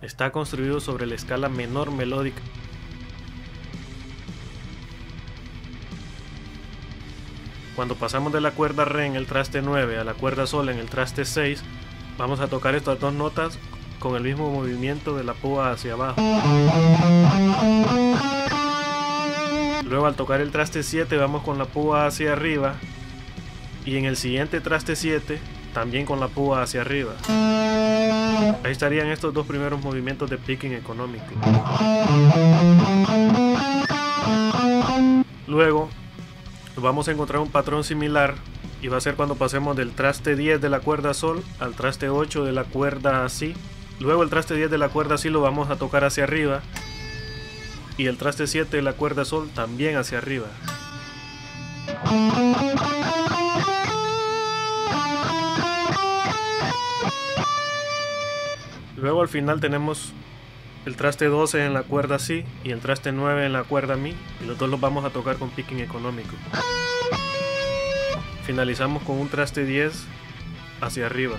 Está construido sobre la escala menor melódica. Cuando pasamos de la cuerda re en el traste 9 a la cuerda sol en el traste 6, vamos a tocar estas dos notas con el mismo movimiento de la púa hacia abajo. Luego al tocar el traste 7 vamos con la púa hacia arriba y en el siguiente traste 7 también con la púa hacia arriba. Ahí estarían estos dos primeros movimientos de picking económico. Vamos a encontrar un patrón similar y va a ser cuando pasemos del traste 10 de la cuerda sol al traste 8 de la cuerda si. Luego el traste 10 de la cuerda si lo vamos a tocar hacia arriba y el traste 7 de la cuerda sol también hacia arriba. Luego al final tenemos el traste 12 en la cuerda si y el traste 9 en la cuerda mi y los dos los vamos a tocar con picking económico. Finalizamos con un traste 10 hacia arriba.